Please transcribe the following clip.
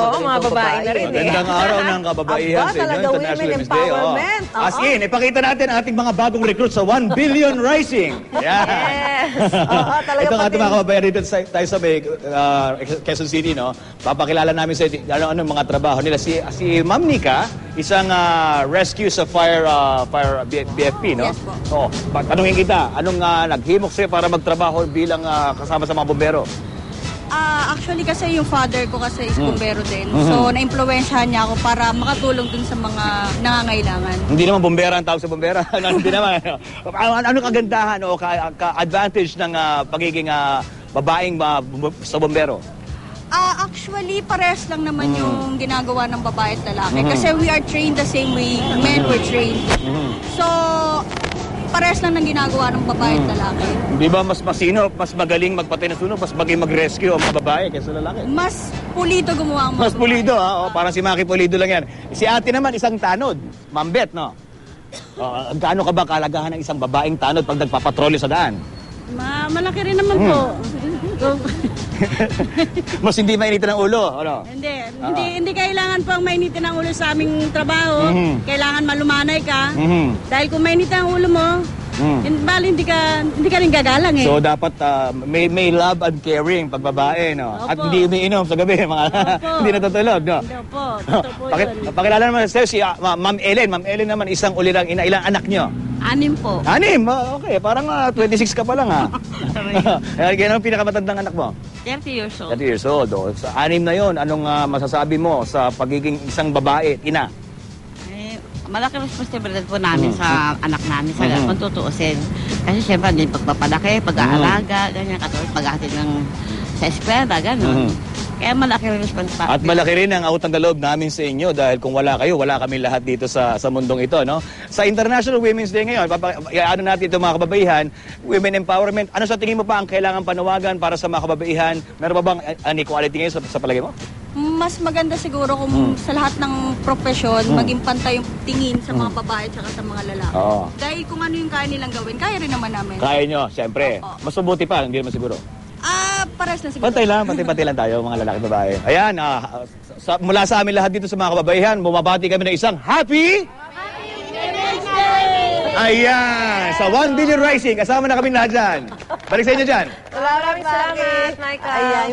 Oo, mga babae na rin eh. Magandang araw ng kababaihan Aba, sa inyo, talaga, International women Women's Day. Oh. empowerment. As Oo. in, ipakita natin ang ating mga bagong recruit sa 1 billion rising. Yeah. Yes. Oo, talaga Ito ang pati- ating mga kababayan dito sa, tayo sa may, uh, Quezon City, no? Papakilala namin sa ano, ano mga trabaho nila. Si, si Ma'am Nika, isang ah, rescue sa fire, ah, fire B- BFP, no? Yes po. Oh, tanungin kita, anong ah, naghimok sa'yo para magtrabaho bilang ah, kasama sa mga bombero? Ah, actually kasi yung father ko kasi is Hmm. bumbero din. Mhm. So, na-impluwensyahan niya ako para makatulong dun sa mga nangangailangan. Hindi naman bombera ang tawag sa bombera. Ano, Hindi naman. Ano, ano kagandahan o ka- ka-advantage ng ah, pagiging ah, babaeng ah, bum- sa bombero? Ah, actually, pares lang naman Hmm. yung ginagawa ng babae at lalaki. Kasi we are trained the same way men were trained. So, pares lang ng ginagawa ng babae Hmm. at lalaki. Di ba mas masino, mas magaling magpatay ng sunog, mas magaling mag-rescue ang mga babae kaysa lalaki? Mas pulido gumawa ang mga Mas babae. pulido, ha? O, parang si Maki Pulido lang yan. Si ate naman, isang tanod. Mambet, no? O, gaano ka ba kalagahan ng isang babaeng tanod pag nagpapatrolyo sa daan? Ma malaki rin naman po. Mas hindi mainitin ang ulo, ano? hindi, hindi hindi kailangan pang mainitin ang ulo sa aming trabaho. Mhm. Kailangan malumanay ka. Mhm. Dahil kung mainitin ang ulo mo, Hin- bali hindi ka hindi ka rin gagalang eh. So dapat ah, may may love and caring pag babae, no? At Opo. hindi umiinom sa gabi, mga hindi natutulog, no? Hindi po, totoo po Paki- yun. pakilala naman sa si Ma- Ma'am Ellen. Ma'am Ellen naman isang ulirang ina. Ilang anak nyo? Anim po. Anim. Ah, okay, parang ah, 26 ka pa lang ha. Eh, Kaya ang pinakamatandang anak mo? 30 years 30 years old. Oh. Sa anim na yon, anong ah, masasabi mo sa pagiging isang babae, at ina? Eh, malaki responsibilidad po namin Mm. sa anak namin sa Mhm. kung tutuusin. Kasi siyempre, hindi pagpapalaki, pag-aalaga, ganyan, katulad paghahatid ng sa eskwela, gano'n. Mhm. Kaya malaki rin responsibilidad. At malaki rin ang utang na loob namin sa inyo dahil kung wala kayo, wala kami lahat dito sa sa mundong ito, no? Sa International Women's Day ngayon, papa, ano natin ito mga kababaihan, women empowerment. Ano sa tingin mo pa ang kailangan panawagan para sa mga kababaihan? Meron ba bang inequality ngayon sa, sa palagay mo? Mas maganda siguro kung Hmm. sa lahat ng profesyon, maging pantay yung tingin sa mga babae at sa mga lalaki. Hmm. Oo. Dahil kung ano yung kaya nilang gawin, kaya rin naman namin. Kaya nyo, siyempre. Opo. Mas mabuti pa, hindi naman siguro. Ah, pares na siguro. Pantay lang, pantay-pantay lang tayo, mga lalaki babae. Ayan, ah, sa, mula sa amin lahat dito sa mga kababaihan, bumabati kami ng isang happy... Ayan, sa 1 billion rising, kasama na kami lahat dyan. Balik sa inyo dyan. Maraming salamat, Michael. Ayan.